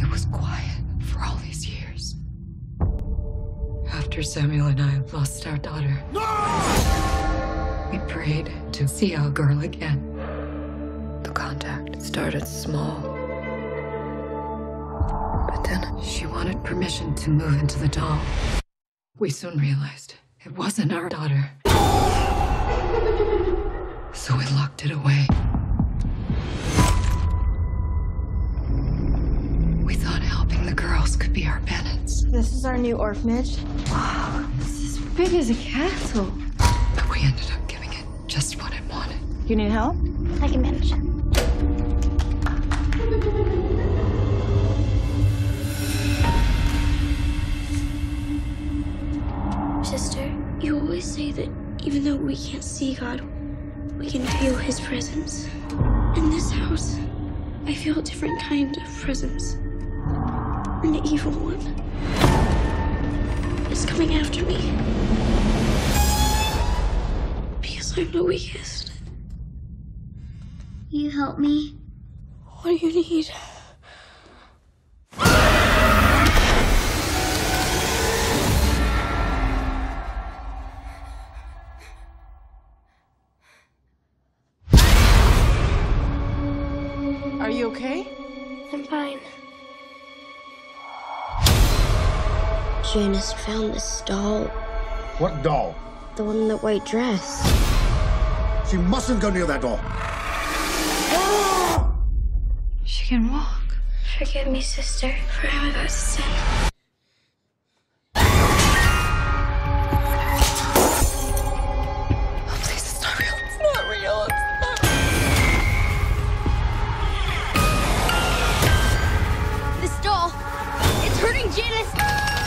It was quiet for all these years. After Samuel and I lost our daughter, we prayed to see our girl again. The contact started small. But then she wanted permission to move into the doll. We soon realized it wasn't our daughter. So we locked it away. The girls could be our penance. This is our new orphanage. Wow, this is big as a castle. But we ended up giving it just what it wanted. You need help? I can manage. Sister, you always say that even though we can't see God, we can feel His presence. In this house, I feel a different kind of presence. An evil one. It's coming after me. Because I'm the weakest. You help me? What do you need? Are you okay? I'm fine. Eunice found this doll. What doll? The one in the white dress. She mustn't go near that doll. She can walk. Forgive me, sister, for I was sin. Oh, please, it's not real. It's not real. It's Janice!